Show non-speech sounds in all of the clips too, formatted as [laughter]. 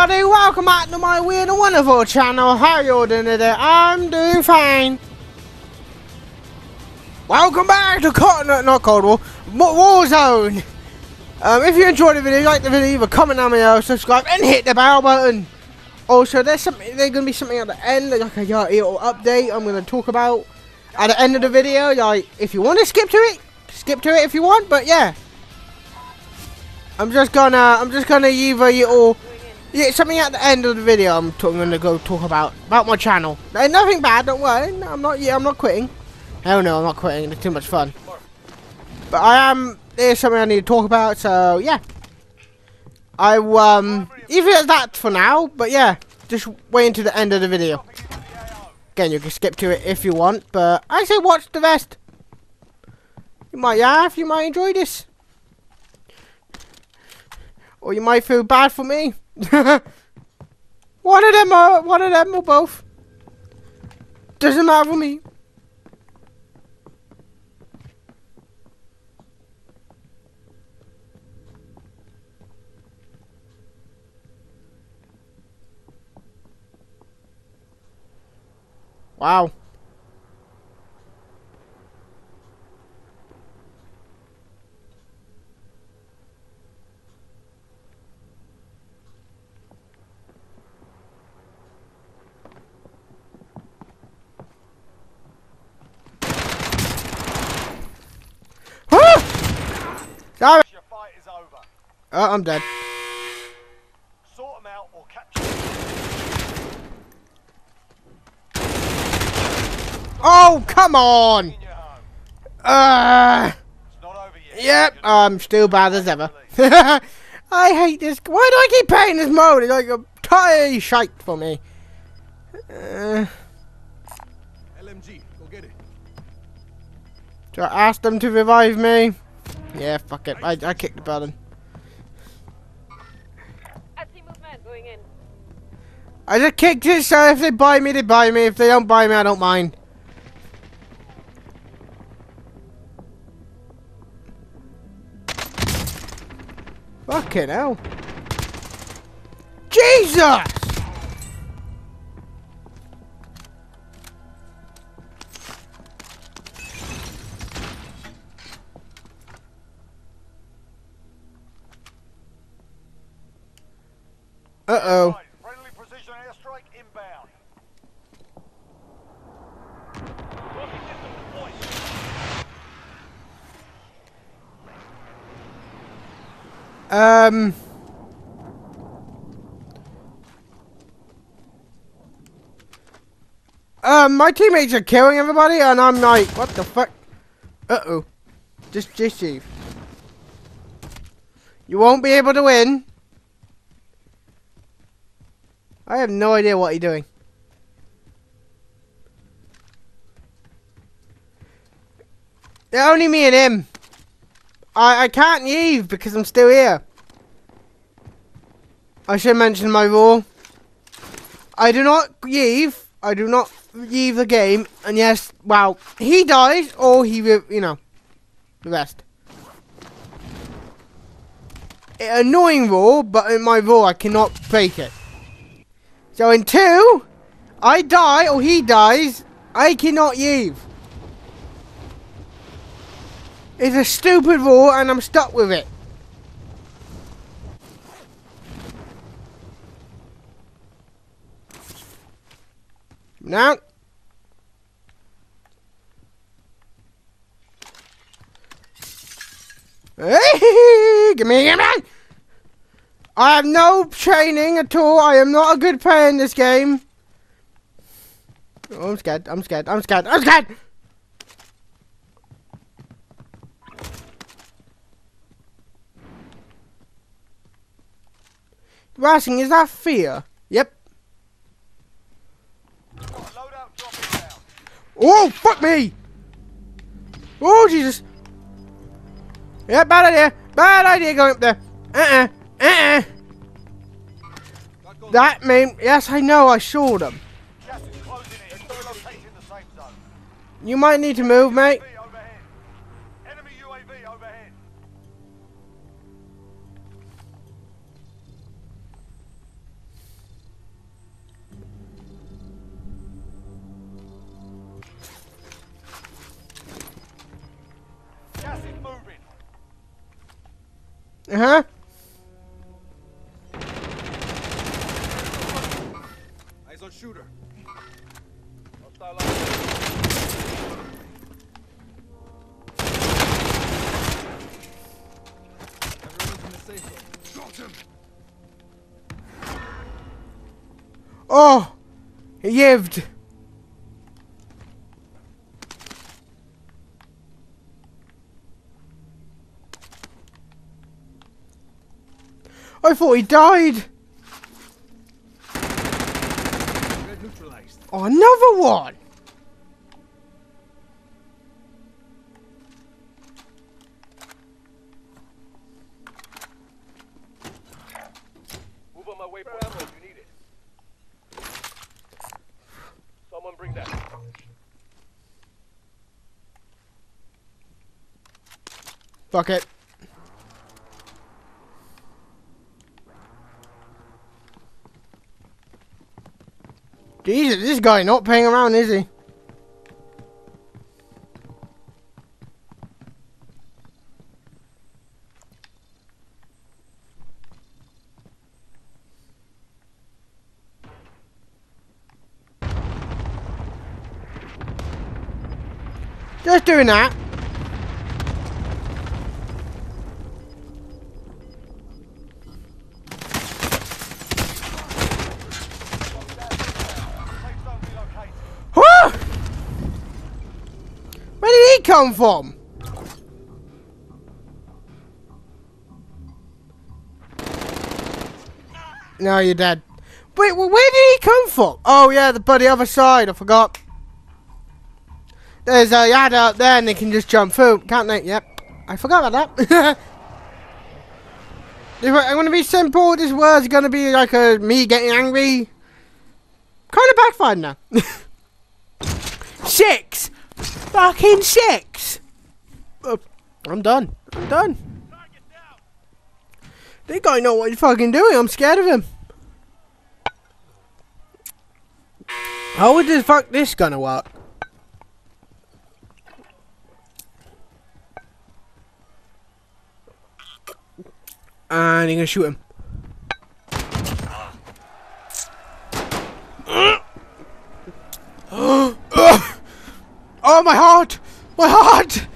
everybody, welcome back to my weird and wonderful channel. How are you doing today? I'm doing fine. Welcome back to no, not Cold War, Warzone. Um, if you enjoyed the video, like the video, leave a comment down below, subscribe, and hit the bell button. Also, there's something, there's gonna be something at the end, like a little update I'm gonna talk about at the end of the video. Like, if you want to skip to it, skip to it if you want. But yeah, I'm just gonna, I'm just gonna either you all. Yeah, something at the end of the video I'm going to go talk about about my channel. Uh, nothing bad, don't worry. No, I'm not. Yeah, I'm not quitting. Hell no, I'm not quitting. It's too much fun. But I am. There's something I need to talk about. So yeah, I um. Even as that for now. But yeah, just wait until the end of the video. Again, you can skip to it if you want, but I say watch the rest. You might laugh. You might enjoy this. Or you might feel bad for me. [laughs] one of them or one of them or both. Doesn't matter for me. Wow. Sorry. Your fight is over. Oh, I'm dead. Sort them out or. Oh, come on! Uh, yep, I'm still bad as ever. [laughs] I hate this. Why do I keep playing this mode? It's like a tiny shite for me. Uh, LMG, go get it. So I asked them to revive me. Yeah, fuck it. I, I kicked the button. I just kicked it, so if they buy me, they buy me. If they don't buy me, I don't mind. Fucking hell. Jesus! Uh-oh. Um... Um, my teammates are killing everybody, and I'm like, what the fuck? Uh-oh. Just, just you. You won't be able to win. I have no idea what he's doing. They're Only me and him. I, I can't leave because I'm still here. I should mention my rule. I do not leave. I do not leave the game. And yes, well, he dies or he, you know, the rest. Annoying rule, but in my rule I cannot break it. So until I die or he dies, I cannot leave. It's a stupid rule and I'm stuck with it. Now. Give me, give me! I have no training at all. I am not a good player in this game. Oh, I'm scared. I'm scared. I'm scared. I'm scared. You're is that fear? Yep. Oh, fuck me! Oh, Jesus! Yeah, bad idea. Bad idea going up there. Uh-uh. Uh-uh. That mean yes, I know. I saw them. You might need to move, mate. Uh huh. Eyes on shooter. Everyone's in the safe zone. Got him. Oh, he lived. I thought he died. Oh, another one. Move on my way for ammo if you need it. Someone bring that. Fuck it. Jesus, this guy not paying around, is he? Just doing that. Whew! Where did he come from? No, you're dead. Wait, wh- where did he come from? Oh yeah, the bloody other side. I forgot. There's a ladder out there, and they can just jump through, can't they? Yep. I forgot about that. [laughs] I'm gonna be simple. This word's gonna be like a me getting angry. Kind of backfired now. [laughs] six, fucking six. Uh, I'm done. I'm done. Think I know what he's fucking doing. I'm scared of him. How would the fuck this gonna work? And you're gonna shoot him. oh my heart! My heart!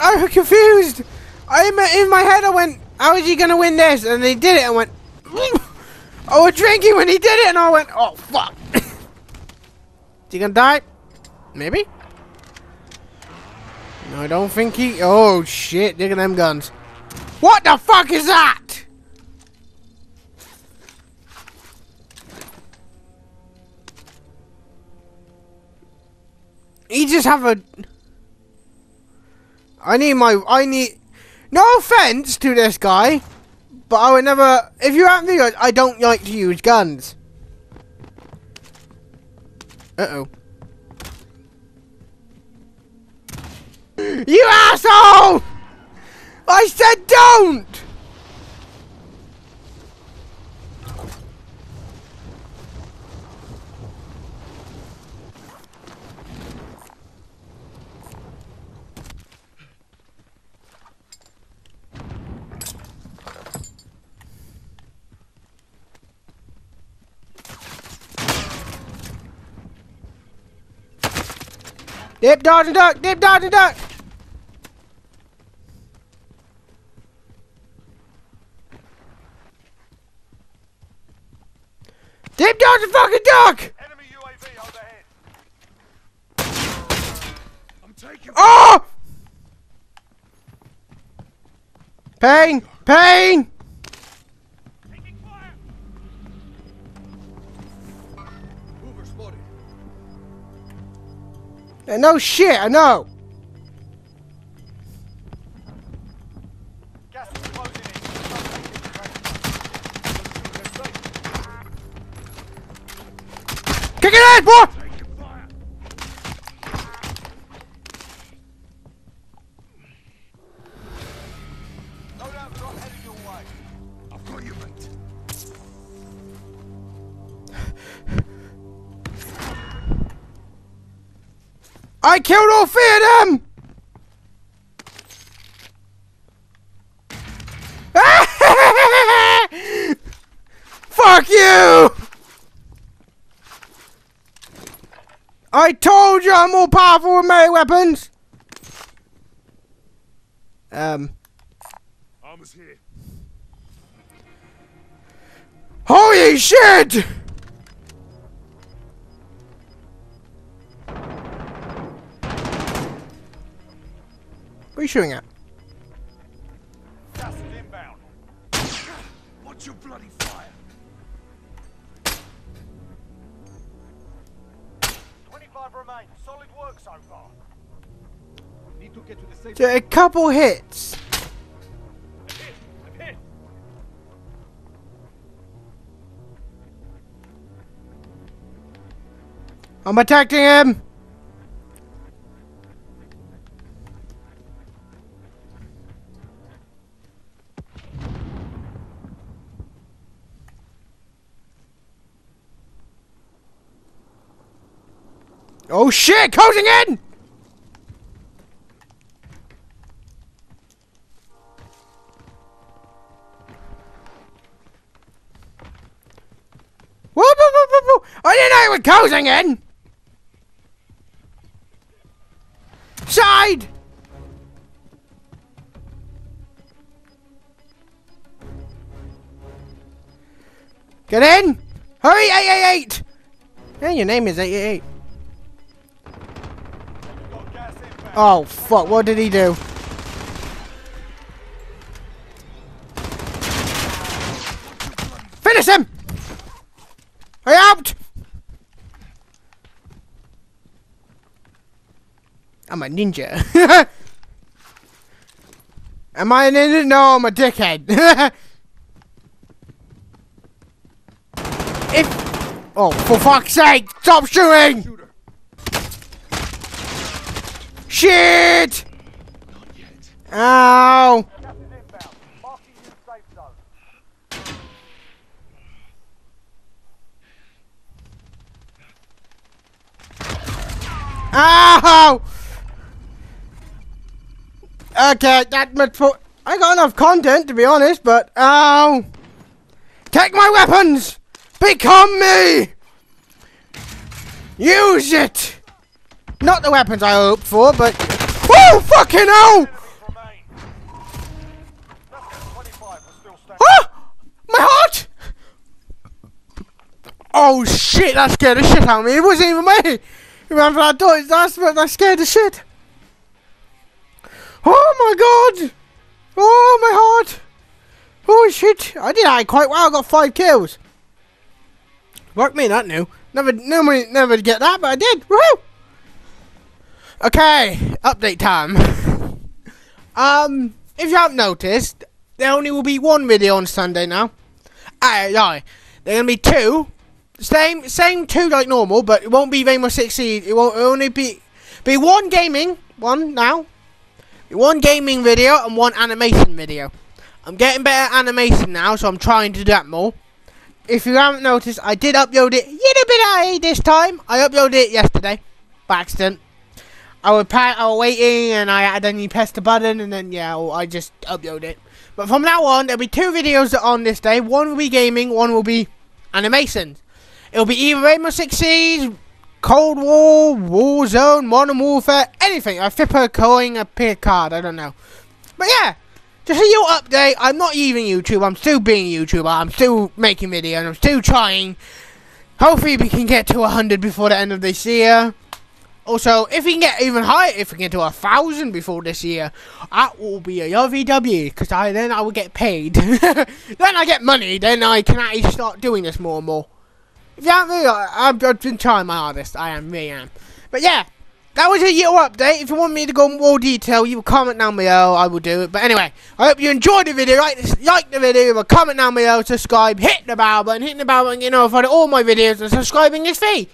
I was I was confused. I in my, in my head I went, how is he gonna win this? And they did it. I went, [laughs] I was drinking when he did it, and I went, oh fuck. [coughs] is he gonna die? Maybe. No, I don't think he. Oh shit! Look at them guns. What the fuck is that? He just have a. I need my. I need. No offense to this guy, but I would never. If you have videos, I don't like to use guns. Uh oh. You asshole! I said don't! Dip, dodge, and duck! Dip, dodge, and duck! Dip, dodge, and fucking duck! Enemy UAV overhead. I'm taking. Oh! Pain! Pain! No shit, I know. I killed all three of them! [laughs] Fuck you! I told you I'm more powerful with melee weapons! Um. Armor's here. Holy shit! What are you shooting at? Gas is inbound. Watch your bloody fire. 25 remain. Solid work so far. Need to get to the safe. Just a couple hits. I'm hit. I'm hit. I'm attacking him! Oh shit! Closing in! Whoa, whoa, whoa, whoa, whoa. I didn't know it was closing in! Side! Get in! Hurry, 888! Yeah, your name is 888. Oh, fuck, what did he do? Finish him! Hurry out! I'm a ninja. [laughs] Am I a ninja? No, I'm a dickhead. [laughs] if... Oh, for fuck's sake! Stop shooting! Shit! Not yet. Ow! Gas is inbound. Marking you safe zone. Ow! Okay, that much for. I got enough content to be honest, but ow! Take my weapons! Become me! Use it! Not the weapons I hoped for, but. Oh, fucking hell! Enemies remain. That's 25 are still standing. Ah! My heart! Oh shit, that scared the shit out of me. It wasn't even me. Remember that door? That's what that scared the shit. Oh my god! Oh my heart! Oh shit! I did that quite well. I got five kills. Worked me that new. Never, normally never get that, but I did. Woo! Okay, update time. um, if you haven't noticed, there only will be one video on Sunday now. Aye, aye. There gonna be two. Same, same two like normal, but it won't be Rainbow Six Siege. It won't it'll only be be one gaming one now, one gaming video and one animation video. I'm getting better animation now, so I'm trying to do that more. If you haven't noticed, I did upload it a little bit early this time. I uploaded it yesterday by accident. I was pa- I was waiting and I then you press the button and then yeah I just upload it. But from now on there'll be two videos on this day. One will be gaming, one will be animations. It'll be either Rainbow Six Siege, Cold War, Warzone, Modern Warfare, anything. I flip a coin, a pick card, I don't know. But yeah, just a little update. I'm not leaving YouTube. I'm still being YouTuber. I'm still making videos. I'm still trying. Hopefully we can get to 100 before the end of this year. Also, if we can get even higher, if we can get to a thousand before this year, that will be a lovely W. Because I then I will get paid. [laughs] then I get money. Then I can actually start doing this more and more. If you haven't really, I've, I've been trying my hardest. I am, really am. But yeah, that was a year update. If you want me to go in more detail, you comment down below. I will do it. But anyway, I hope you enjoyed the video. Like, like the video, comment down below, subscribe, hit the bell button, hit the bell button, you know, for all my videos, and subscribing is free.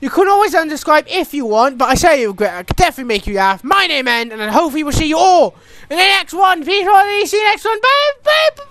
You can always unsubscribe if you want, but I say you regret. I could definitely make you laugh. My name End, and I hopefully we'll see you all in the next one. Peace, out. see you next one. Bye. bye.